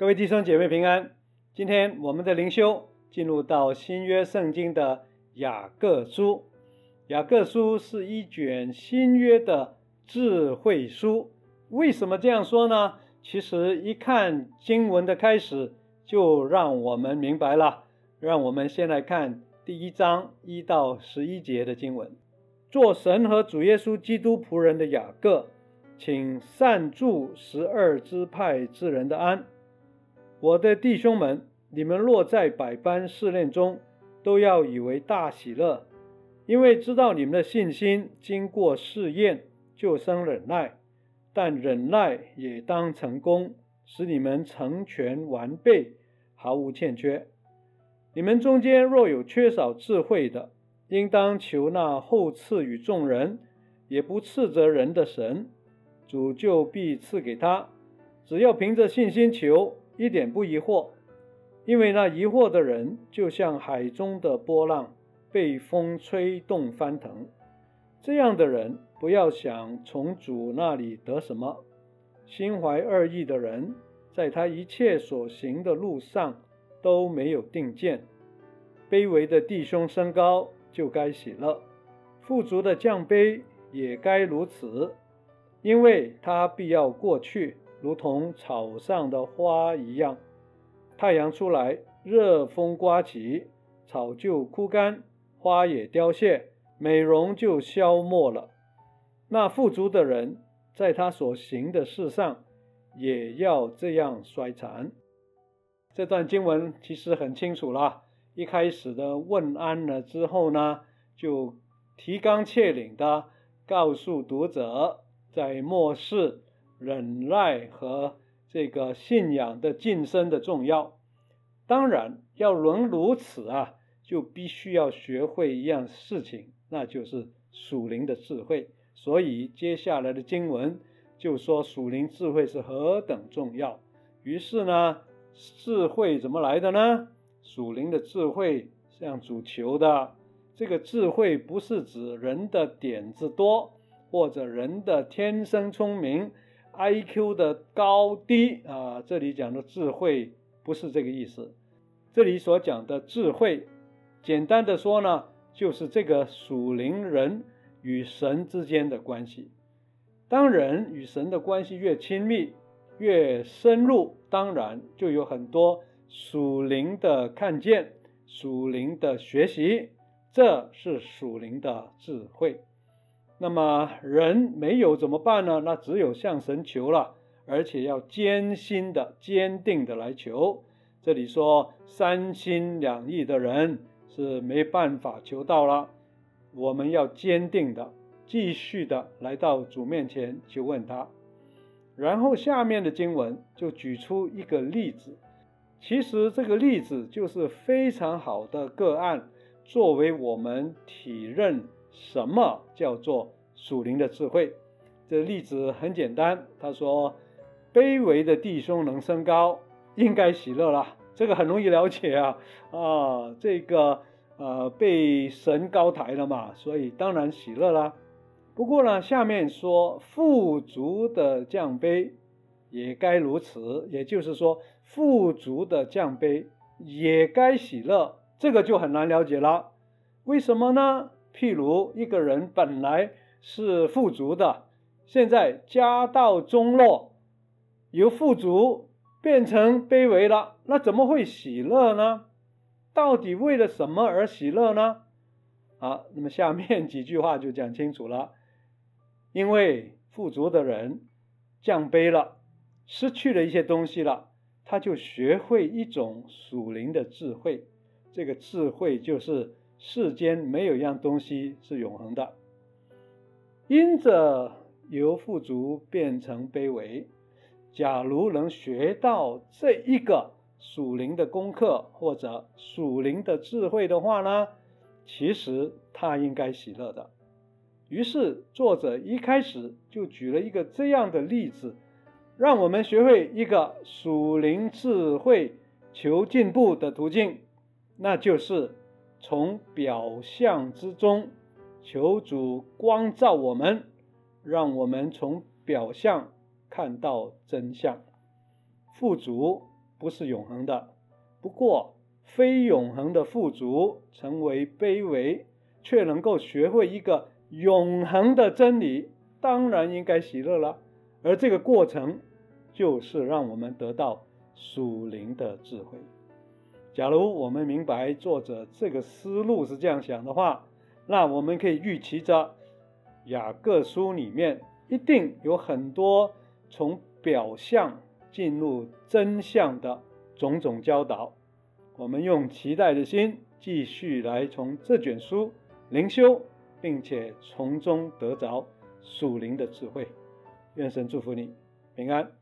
各位弟兄姐妹平安。今天我们的灵修进入到新约圣经的雅各书。雅各书是一卷新约的智慧书。为什么这样说呢？其实一看经文的开始，就让我们明白了。让我们先来看第一章一到十一节的经文。做神和主耶稣基督仆人的雅各，请善助十二支派之人的安。我的弟兄们，你们若在百般试炼中，都要以为大喜乐，因为知道你们的信心经过试验，就生忍耐。但忍耐也当成功，使你们成全完备，毫无欠缺。你们中间若有缺少智慧的，应当求那后赐予众人，也不斥责人的神，主就必赐给他。只要凭着信心求。一点不疑惑，因为那疑惑的人就像海中的波浪，被风吹动翻腾。这样的人不要想从主那里得什么。心怀二意的人，在他一切所行的路上都没有定见。卑微的弟兄升高，就该喜乐；富足的降卑，也该如此，因为他必要过去。如同草上的花一样，太阳出来，热风刮起，草就枯干，花也凋谢，美容就消没了。那富足的人，在他所行的事上，也要这样衰残。这段经文其实很清楚了，一开始的问安了之后呢，就提纲挈领的告诉读者，在末世。忍耐和这个信仰的晋升的重要，当然要能如此啊，就必须要学会一样事情，那就是属灵的智慧。所以接下来的经文就说属灵智慧是何等重要。于是呢，智慧怎么来的呢？属灵的智慧向主求的。这个智慧不是指人的点子多，或者人的天生聪明。I Q 的高低啊，这里讲的智慧不是这个意思。这里所讲的智慧，简单的说呢，就是这个属灵人与神之间的关系。当人与神的关系越亲密、越深入，当然就有很多属灵的看见、属灵的学习，这是属灵的智慧。那么人没有怎么办呢？那只有向神求了，而且要艰辛的、坚定的来求。这里说三心两意的人是没办法求到了，我们要坚定的、继续的来到主面前去问他。然后下面的经文就举出一个例子，其实这个例子就是非常好的个案，作为我们体认。什么叫做属灵的智慧？这例子很简单，他说：“卑微的弟兄能升高，应该喜乐了。”这个很容易了解啊啊，这个呃被神高抬了嘛，所以当然喜乐啦。不过呢，下面说富足的降卑也该如此，也就是说富足的降卑也该喜乐，这个就很难了解了。为什么呢？譬如一个人本来是富足的，现在家道中落，由富足变成卑微了，那怎么会喜乐呢？到底为了什么而喜乐呢？好，那么下面几句话就讲清楚了。因为富足的人降卑了，失去了一些东西了，他就学会一种属灵的智慧，这个智慧就是。世间没有一样东西是永恒的，因着由富足变成卑微，假如能学到这一个属灵的功课或者属灵的智慧的话呢，其实他应该喜乐的。于是作者一开始就举了一个这样的例子，让我们学会一个属灵智慧求进步的途径，那就是。从表象之中求主光照我们，让我们从表象看到真相。富足不是永恒的。不过，非永恒的富足成为卑微，却能够学会一个永恒的真理，当然应该喜乐了。而这个过程，就是让我们得到属灵的智慧。假如我们明白作者这个思路是这样想的话，那我们可以预期着雅各书里面一定有很多从表象进入真相的种种教导。我们用期待的心继续来从这卷书灵修，并且从中得着属灵的智慧。愿神祝福你平安。